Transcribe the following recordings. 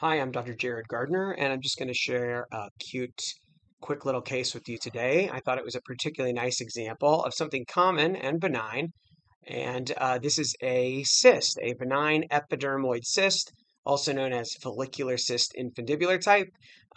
Hi, I'm Dr. Jerad Gardner, and I'm just going to share a cute, quick little case with you today. I thought it was a particularly nice example of something common and benign, and uh, this is a cyst, a benign epidermoid cyst also known as follicular cyst infundibular type.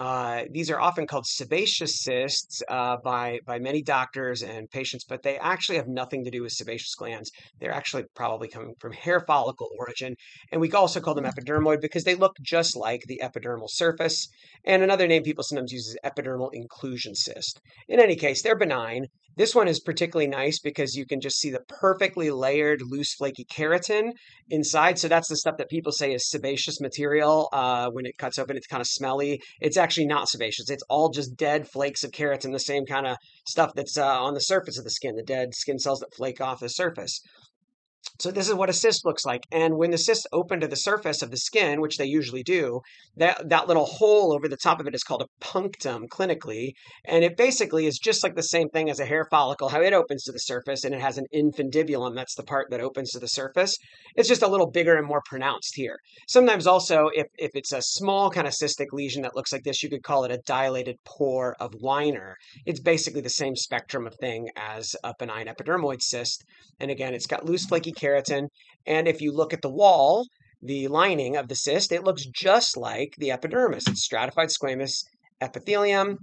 Uh, these are often called sebaceous cysts uh, by, by many doctors and patients, but they actually have nothing to do with sebaceous glands. They're actually probably coming from hair follicle origin. And we also call them epidermoid because they look just like the epidermal surface. And another name people sometimes use is epidermal inclusion cyst. In any case, they're benign. This one is particularly nice because you can just see the perfectly layered, loose, flaky keratin inside. So that's the stuff that people say is sebaceous material. Uh, when it cuts open, it's kind of smelly. It's actually not sebaceous. It's all just dead flakes of keratin, the same kind of stuff that's uh, on the surface of the skin, the dead skin cells that flake off the surface. So this is what a cyst looks like. And when the cysts open to the surface of the skin, which they usually do, that, that little hole over the top of it is called a punctum clinically. And it basically is just like the same thing as a hair follicle, how it opens to the surface and it has an infundibulum. That's the part that opens to the surface. It's just a little bigger and more pronounced here. Sometimes also, if, if it's a small kind of cystic lesion that looks like this, you could call it a dilated pore of Winer. It's basically the same spectrum of thing as a benign epidermoid cyst. And again, it's got loose flaky keratin. And if you look at the wall, the lining of the cyst, it looks just like the epidermis. It's stratified squamous epithelium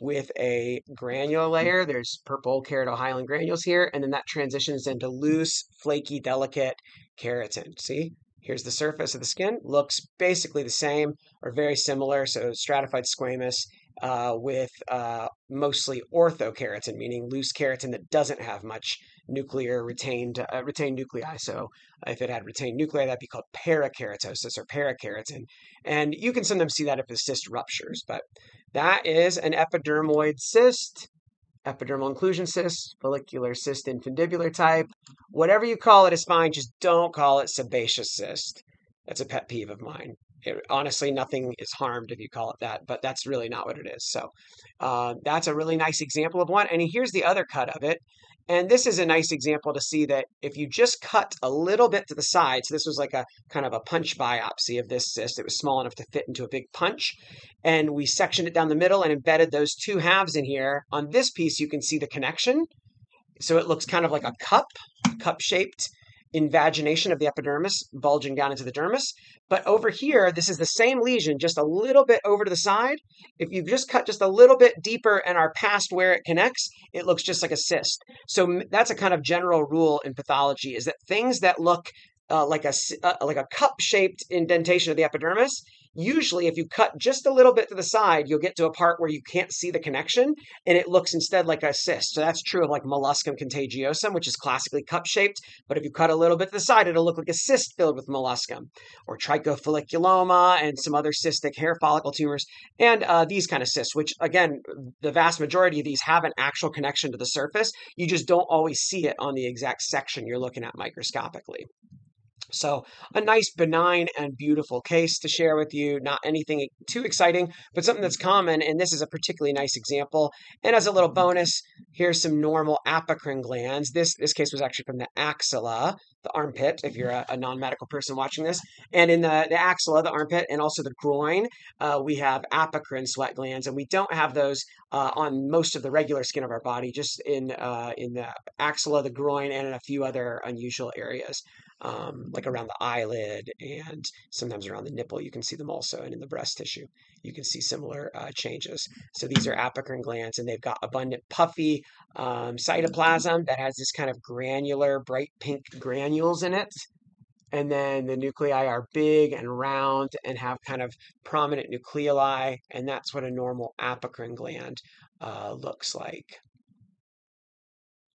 with a granular layer. There's purple keratohyalin granules here, and then that transitions into loose, flaky, delicate keratin. See? Here's the surface of the skin. Looks basically the same or very similar. So stratified squamous uh, with uh, mostly orthokeratin, meaning loose keratin that doesn't have much nuclear retained uh, retained nuclei. So if it had retained nuclei, that'd be called parakeratosis or parakeratin. And you can sometimes see that if the cyst ruptures. But that is an epidermoid cyst, epidermal inclusion cyst, follicular cyst infundibular type. Whatever you call it is fine. Just don't call it sebaceous cyst. That's a pet peeve of mine. It, honestly, nothing is harmed if you call it that, but that's really not what it is. So uh, that's a really nice example of one. And here's the other cut of it. And this is a nice example to see that if you just cut a little bit to the side, so this was like a kind of a punch biopsy of this cyst. It was small enough to fit into a big punch. And we sectioned it down the middle and embedded those two halves in here. On this piece, you can see the connection. So it looks kind of like a cup, cup shaped invagination of the epidermis bulging down into the dermis. But over here, this is the same lesion, just a little bit over to the side. If you just cut just a little bit deeper and are past where it connects, it looks just like a cyst. So that's a kind of general rule in pathology is that things that look uh, like a uh, like a cup shaped indentation of the epidermis Usually, if you cut just a little bit to the side, you'll get to a part where you can't see the connection and it looks instead like a cyst. So that's true of like molluscum contagiosum, which is classically cup shaped. But if you cut a little bit to the side, it'll look like a cyst filled with molluscum or trichofolliculoma and some other cystic hair follicle tumors and uh, these kind of cysts, which again, the vast majority of these have an actual connection to the surface. You just don't always see it on the exact section you're looking at microscopically. So, a nice, benign, and beautiful case to share with you. Not anything too exciting, but something that's common. And this is a particularly nice example. And as a little bonus, here's some normal apocrine glands. This this case was actually from the axilla, the armpit, if you're a, a non medical person watching this. And in the, the axilla, the armpit, and also the groin, uh, we have apocrine sweat glands. And we don't have those uh, on most of the regular skin of our body, just in, uh, in the axilla, the groin, and in a few other unusual areas um, like around the eyelid and sometimes around the nipple. You can see them also, and in the breast tissue, you can see similar uh, changes. So these are apocrine glands, and they've got abundant puffy um, cytoplasm that has this kind of granular, bright pink granules in it. And then the nuclei are big and round and have kind of prominent nucleoli, and that's what a normal apocrine gland uh, looks like.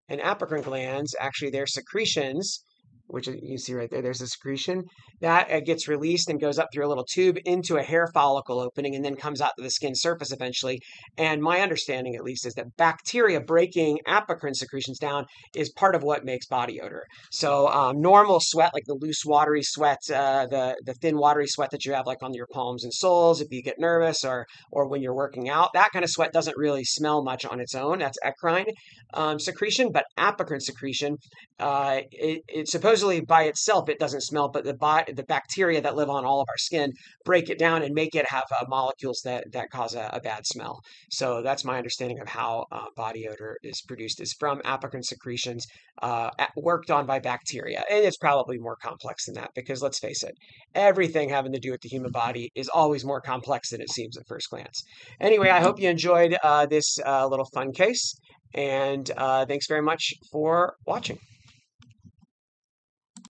And apocrine glands, actually, their secretions which you see right there, there's a secretion that uh, gets released and goes up through a little tube into a hair follicle opening and then comes out to the skin surface eventually. And my understanding, at least, is that bacteria breaking apocrine secretions down is part of what makes body odor. So um, normal sweat, like the loose watery sweat, uh, the the thin watery sweat that you have like on your palms and soles, if you get nervous or or when you're working out, that kind of sweat doesn't really smell much on its own. That's eccrine um, secretion, but apocrine secretion, uh, it, it's supposed by itself it doesn't smell, but the body, the bacteria that live on all of our skin break it down and make it have uh, molecules that that cause a, a, bad smell. So that's my understanding of how uh, body odor is produced is from apocrine secretions uh, worked on by bacteria, and it's probably more complex than that because let's face it, everything having to do with the human body is always more complex than it seems at first glance. Anyway, I hope you enjoyed uh, this uh, little fun case. And uh, thanks very much for watching.